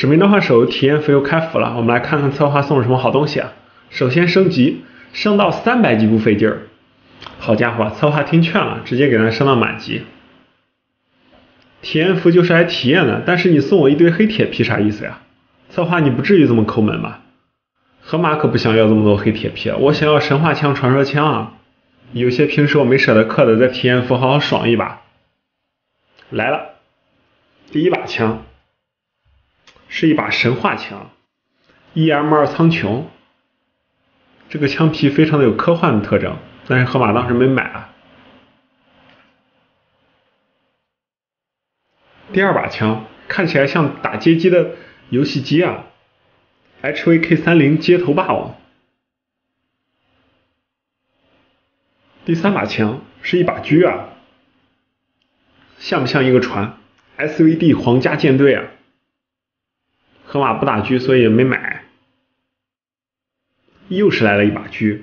使命召唤手游体验服又开服了，我们来看看策划送了什么好东西啊！首先升级，升到三百级不费劲儿。好家伙，策划听劝了，直接给咱升到满级。体验服就是来体验的，但是你送我一堆黑铁皮啥意思呀？策划你不至于这么抠门吧？河马可不想要这么多黑铁皮，我想要神话枪、传说枪啊！有些平时我没舍得氪的，在体验服好好爽一把。来了，第一把枪是一把神话枪，EM 二苍穹。这个枪皮非常的有科幻的特征，但是河马当时没买啊。第二把枪看起来像打街机的游戏机啊，HVK 三零街头霸王。第三把枪是一把狙啊，像不像一个船？SVD 皇家舰队啊。河马不打狙，所以没买。又是来了一把狙，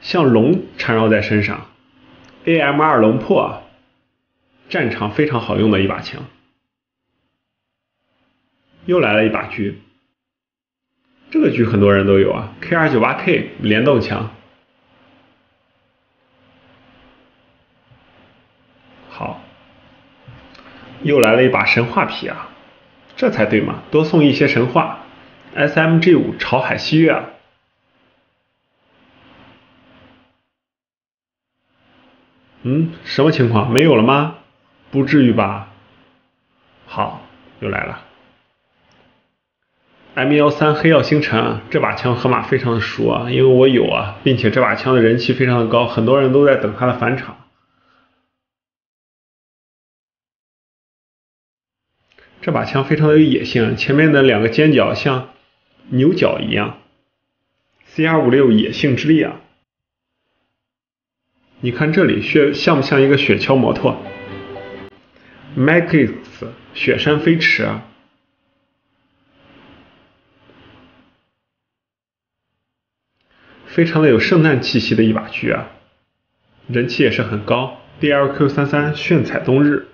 像龙缠绕在身上，AM 二龙破，战场非常好用的一把枪。又来了一把狙，这个狙很多人都有啊，K298K 联动枪。好，又来了一把神话皮啊，这才对嘛，多送一些神话。SMG 五潮海西月啊。嗯，什么情况？没有了吗？不至于吧。好，又来了。M 幺三黑曜星辰，这把枪河马非常的熟啊，因为我有啊，并且这把枪的人气非常的高，很多人都在等它的返场。这把枪非常的有野性，前面的两个尖角像牛角一样。CR 五六野性之力啊！你看这里雪像不像一个雪橇摩托？Magix 雪山飞驰啊，非常的有圣诞气息的一把狙啊，人气也是很高。DLQ 三三炫彩冬日，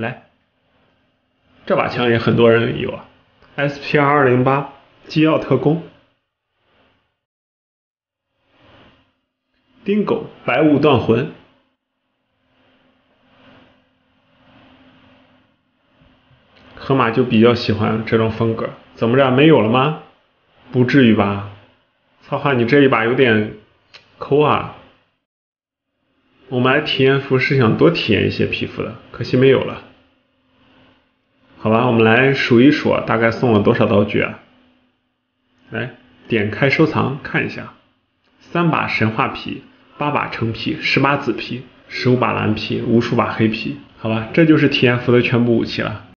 来，这把枪也很多人有啊，SPR 二零八基奥特工。丁狗白雾断魂，河马就比较喜欢这种风格。怎么着，没有了吗？不至于吧？策划，你这一把有点抠啊！我们来体验服是想多体验一些皮肤的，可惜没有了。好吧，我们来数一数，大概送了多少道具啊？来，点开收藏看一下，三把神话皮。八把橙皮，十把紫皮，十五把蓝皮，无数把黑皮，好吧，这就是体验服的全部武器了。